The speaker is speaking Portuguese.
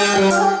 Música